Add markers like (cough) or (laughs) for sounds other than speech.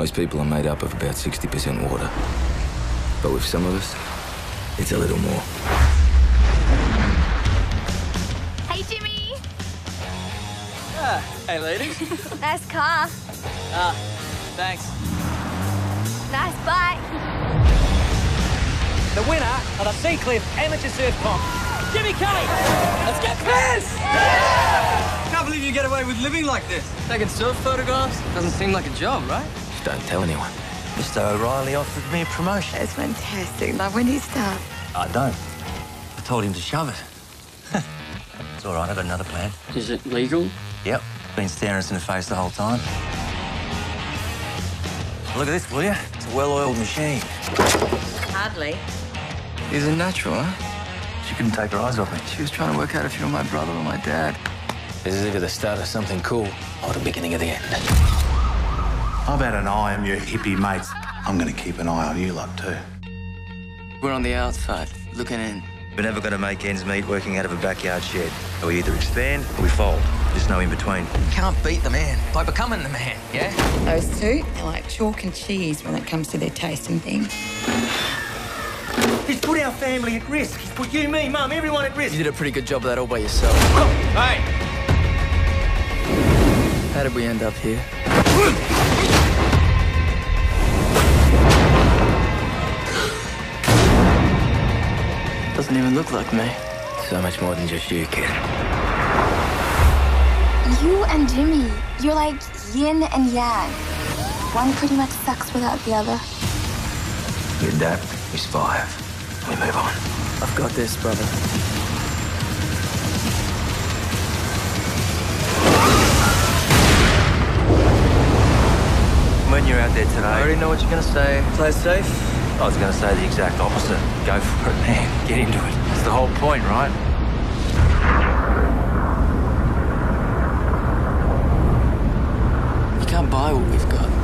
Most people are made up of about 60% water. But with some of us, it's a little more. Hey, Jimmy. Ah, hey, lady. (laughs) Nice car. ah, thanks. Nice bike. The winner of the Seacliff Amateur Surf Comp, Jimmy Kelly. Let's get pissed! Can't believe you get away with living like this. Taking surf photographs doesn't seem like a job, right? Just don't tell anyone. Mr. O'Reilly offered me a promotion. That's fantastic. Like, when do you start? I don't. I told him to shove it. (laughs) it's all right, I've got another plan. Is it legal? Yep. Been staring us in the face the whole time. Look at this, will you? It's a well-oiled machine. Hardly. He's a natural, huh? She couldn't take her eyes off me. She was trying to work out if you were my brother or my dad. This is either the start of something cool or the beginning of the end. I've had an eye on your hippie mates. I'm going to keep an eye on you lot too. We're on the outside, looking in. We're never going to make ends meet working out of a backyard shed. We either expand or we fold. There's no in between. You Can't beat the man by becoming the man, yeah? Those two, they're like chalk and cheese when it comes to their taste and things. He's put our family at risk. He's put you, me, Mum, everyone at risk. You did a pretty good job of that all by yourself. Hey! How did we end up here? Doesn't even look like me. So much more than just you, kid. You and Jimmy, you're like yin and yang. One pretty much sucks without the other. We adapt, we survive, we move on. I've got this, brother. When you're out there today, I already know what you're gonna say. Play safe. I was going to say the exact opposite. Go for it, man. Get into it. It's the whole point, right? You can't buy what we've got.